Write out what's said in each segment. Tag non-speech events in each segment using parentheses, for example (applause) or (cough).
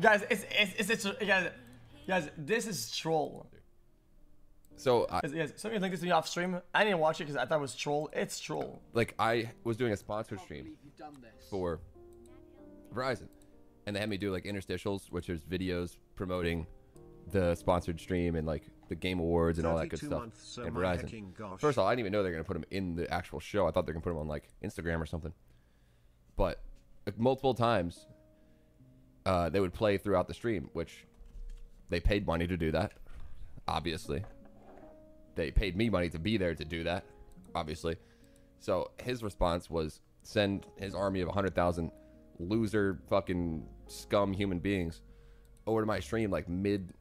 guys, it's it's it's, it's guys, guys, this is troll. So I, Guys, guys, somebody linked this to me off stream. I didn't watch it because I thought it was troll. It's troll. like I was doing a sponsored stream believe you've done this. for Verizon, and they had me do like interstitials, which is videos promoting the sponsored stream and like the game awards and all that good stuff. months, so and Verizon. First of all, I didn't even know they were gonna put them in the actual show. I thought they were gonna put them on like Instagram or something. But like, multiple times, uh, they would play throughout the stream, which they paid money to do that. Obviously, they paid me money to be there to do that. Obviously, so his response was send his army of 100,000 loser fucking scum human beings over to my stream like mid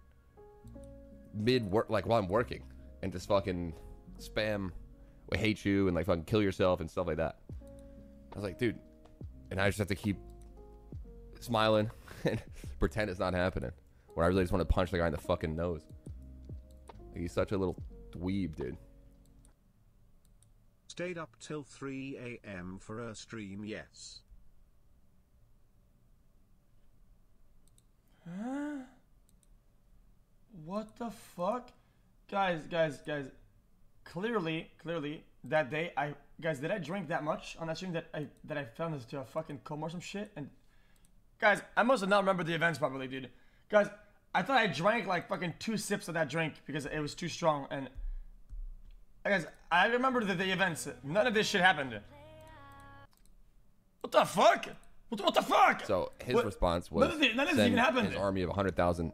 mid work like while I'm working and just fucking spam we hate you and like fucking kill yourself and stuff like that. I was like, dude, and I just have to keep smiling and (laughs) pretend it's not happening. When I really just want to punch the guy in the fucking nose. Like, he's such a little dweeb, dude. Stayed up till 3 a.m. for a stream, yes. Huh? What the fuck? Guys, guys, guys. Clearly, clearly, that day I guys, did I drink that much on that stream that I that I found this to a fucking coma or some shit? And guys, I must have not remembered the events properly, dude. Guys, I thought I drank like fucking two sips of that drink because it was too strong and guys, I remember the, the events. None of this shit happened. What the fuck? What, the- what the fuck? So his What- response none was of the- none of this even happened. his army of 100,000